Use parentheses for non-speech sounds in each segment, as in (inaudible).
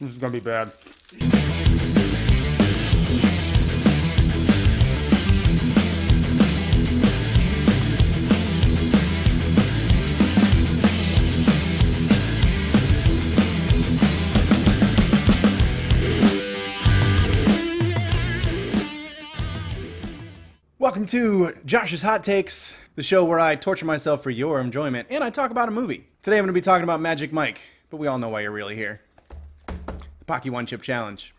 This is gonna be bad. Welcome to Josh's Hot Takes, the show where I torture myself for your enjoyment and I talk about a movie. Today I'm going to be talking about Magic Mike, but we all know why you're really here. The Paqui One Chip Challenge.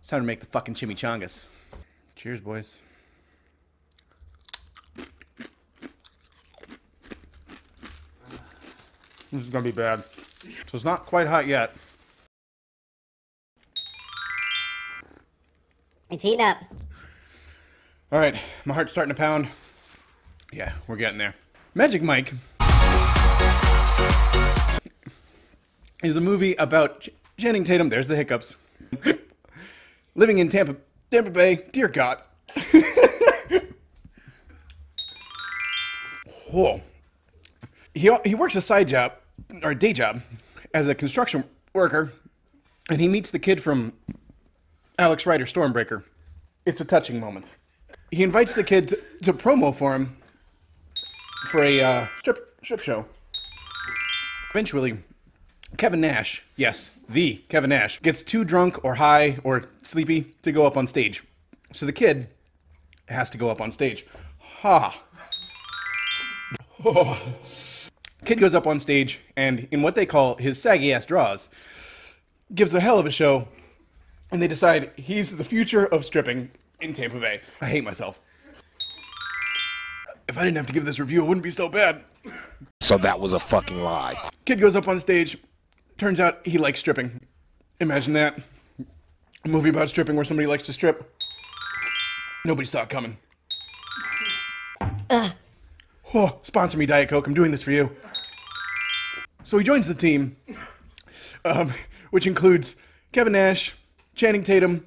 It's time to make the fucking chimichangas. Cheers, boys. This is going to be bad. So it's not quite hot yet. It's heating up. All right, my heart's starting to pound. Yeah, we're getting there. Magic Mike is a movie about Ch- Channing Tatum. There's the hiccups. (laughs) Living in Tampa, Tampa Bay. Dear God. (laughs) Whoa. He he works a side job or a day job as a construction worker, and he meets the kid from Alex Rider Stormbreaker. It's a touching moment. He invites the kid to, to promo for him for a uh, strip strip show. Eventually, Kevin Nash, yes, the Kevin Nash, gets too drunk or high or sleepy to go up on stage. So the kid has to go up on stage. Ha. Oh. (laughs) Kid goes up on stage and, in what they call his saggy ass draws, gives a hell of a show. And they decide he's the future of stripping in Tampa Bay. I hate myself. If I didn't have to give this review, it wouldn't be so bad. So that was a fucking lie. Kid goes up on stage. Turns out he likes stripping. Imagine that. A movie about stripping where somebody likes to strip. Nobody saw it coming. Oh, sponsor me, Diet Coke. I'm doing this for you. So he joins the team, um, which includes Kevin Nash, Channing Tatum,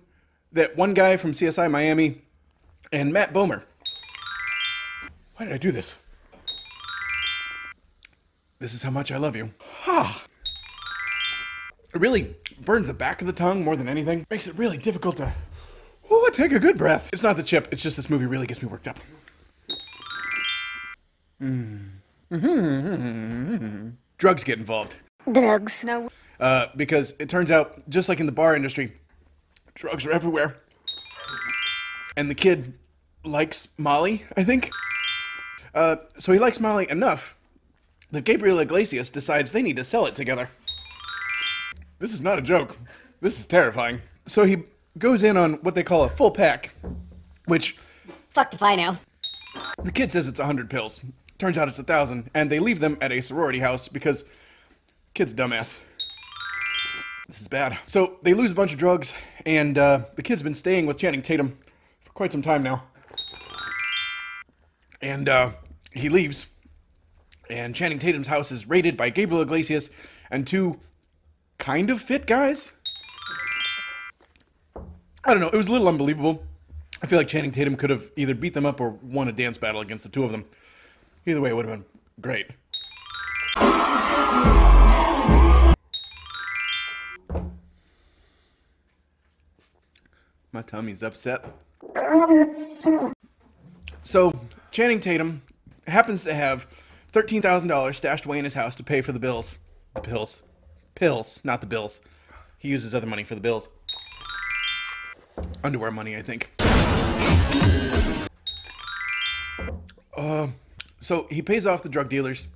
that one guy from CSI Miami, and Matt Bomer. Why did I do this? This is how much I love you. Ha! It really burns the back of the tongue more than anything. Makes it really difficult to oh, take a good breath. It's not the chip, it's just this movie really gets me worked up. Mm. Drugs get involved. Drugs. No. Uh, because it turns out, just like in the bar industry, drugs are everywhere. And the kid likes Molly, I think. Uh, so he likes Molly enough that Gabriel Iglesias decides they need to sell it together. This is not a joke. This is terrifying. So he goes in on what they call a full pack, which Fuck if I know. the kid says it's 100 pills. Turns out it's a 1,000, and they leave them at a sorority house because kid's a dumbass. This is bad. So they lose a bunch of drugs, and uh, the kid's been staying with Channing Tatum for quite some time now. And uh, he leaves, and Channing Tatum's house is raided by Gabriel Iglesias and two kind of fit guys. I don't know. It was a little unbelievable. I feel like Channing Tatum could have either beat them up or won a dance battle against the two of them. Either way, it would have been great. My tummy's upset. So, Channing Tatum happens to have $13,000 stashed away in his house to pay for the bills. The pills. Pills, not the bills. He uses other money for the bills. Underwear money, I think. Uh, so he pays off the drug dealers,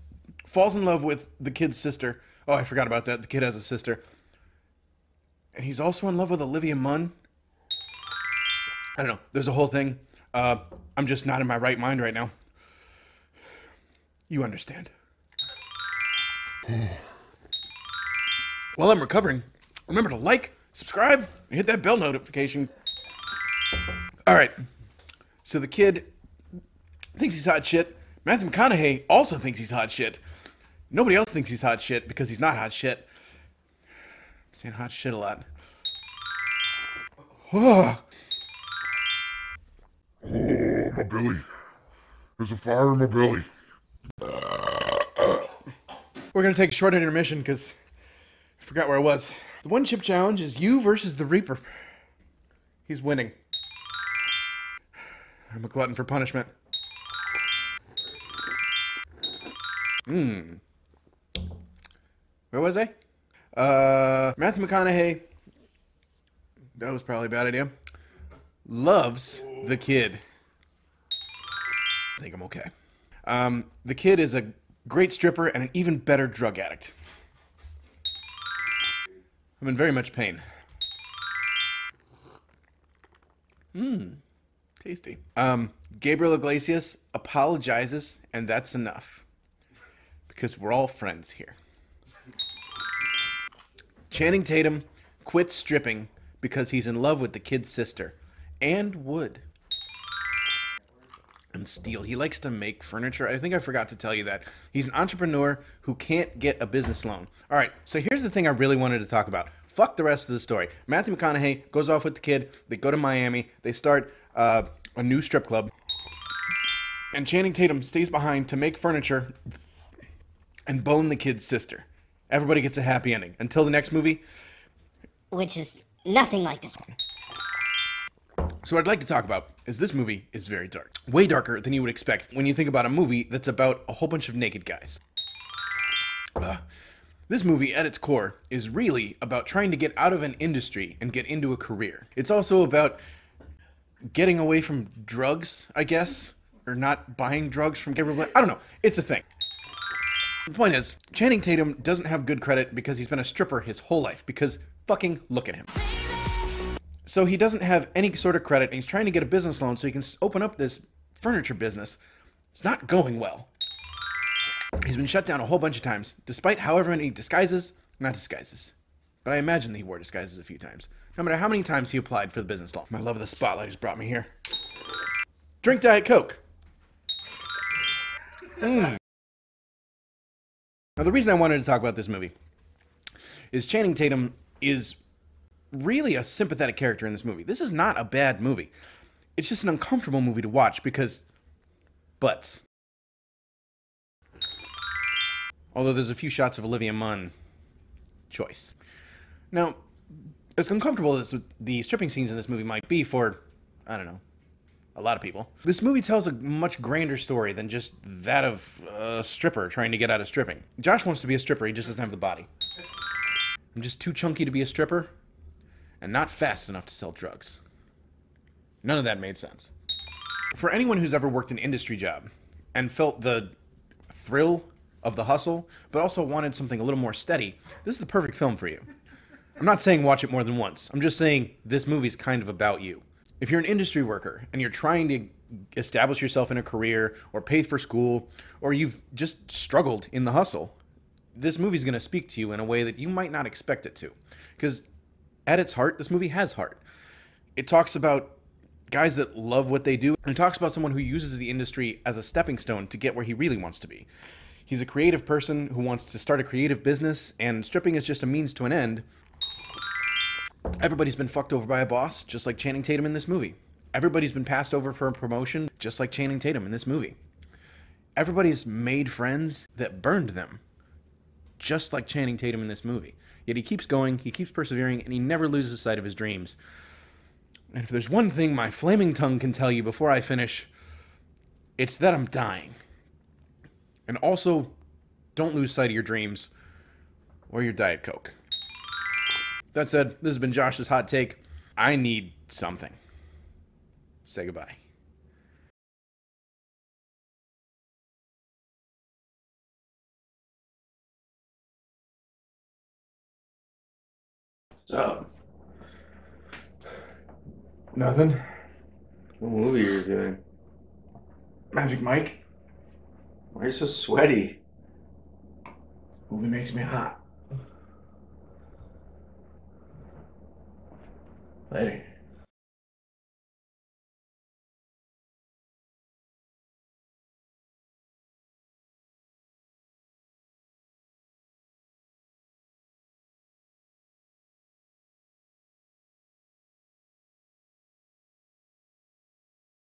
falls in love with the kid's sister. Oh, I forgot about that. The kid has a sister. And he's also in love with Olivia Munn. I don't know. There's a whole thing. Uh, I'm just not in my right mind right now. You understand. While I'm recovering, remember to like, subscribe, and hit that bell notification. All right. So the kid thinks he's hot shit. Matthew McConaughey also thinks he's hot shit. Nobody else thinks he's hot shit because he's not hot shit. I'm saying hot shit a lot. Oh, Oh, my belly. There's a fire in my belly. we're gonna take a short intermission because forgot where I was. The one chip challenge is you versus the Reaper. He's winning. I'm a glutton for punishment. Hmm. Where was I? Uh, Matthew McConaughey. That was probably a bad idea. Loves the kid. I think I'm okay. Um, the kid is a great stripper and an even better drug addict. I'm in very much pain. Mmm, tasty. Um, Gabriel Iglesias apologizes, and that's enough. Because we're all friends here. Channing Tatum quits stripping because he's in love with the kid's sister and would. And steel. He likes to make furniture. I think I forgot to tell you that. He's an entrepreneur who can't get a business loan. All right, so here's the thing I really wanted to talk about. Fuck the rest of the story. Matthew McConaughey goes off with the kid. They go to Miami. They start uh, a new strip club. And Channing Tatum stays behind to make furniture and bone the kid's sister. Everybody gets a happy ending. Until the next movie. Which is nothing like this one. So what I'd like to talk about is this movie is very dark. Way darker than you would expect when you think about a movie that's about a whole bunch of naked guys. Uh, this movie, at its core, is really about trying to get out of an industry and get into a career. It's also about getting away from drugs, I guess, or not buying drugs from Gabriel. I don't know. It's a thing. The point is, Channing Tatum doesn't have good credit because he's been a stripper his whole life. Because fucking look at him. So he doesn't have any sort of credit, and he's trying to get a business loan so he can open up this furniture business. It's not going well. He's been shut down a whole bunch of times, despite however many disguises, not disguises. But I imagine that he wore disguises a few times. No matter how many times he applied for the business loan. My love of the spotlight has brought me here. Drink Diet Coke. Mm. Now, the reason I wanted to talk about this movie is Channing Tatum is really a sympathetic character in this movie. This is not a bad movie. It's just an uncomfortable movie to watch because butts. Although there's a few shots of Olivia Munn. Choice. Now, as uncomfortable as the stripping scenes in this movie might be for, I don't know, a lot of people, this movie tells a much grander story than just that of a stripper trying to get out of stripping. Josh wants to be a stripper, he just doesn't have the body. I'm just too chunky to be a stripper and not fast enough to sell drugs. None of that made sense. For anyone who's ever worked an industry job and felt the thrill of the hustle, but also wanted something a little more steady, this is the perfect film for you. I'm not saying watch it more than once. I'm just saying this movie's kind of about you. If you're an industry worker and you're trying to establish yourself in a career or pay for school or you've just struggled in the hustle, this movie's going to speak to you in a way that you might not expect it to. Because at its heart, this movie has heart. It talks about guys that love what they do, and it talks about someone who uses the industry as a stepping stone to get where he really wants to be. He's a creative person who wants to start a creative business, and stripping is just a means to an end. Everybody's been fucked over by a boss, just like Channing Tatum in this movie. Everybody's been passed over for a promotion, just like Channing Tatum in this movie. Everybody's made friends that burned them, just like Channing Tatum in this movie. Yet he keeps going, he keeps persevering, and he never loses sight of his dreams. And if there's one thing my flaming tongue can tell you before I finish, it's that I'm dying. And also, don't lose sight of your dreams or your Diet Coke. That said, this has been Josh's hot take. I need something. Say goodbye. What's up? Nothing. What movie are you doing? Magic Mike. Why are you so sweaty? Movie makes me hot. Later.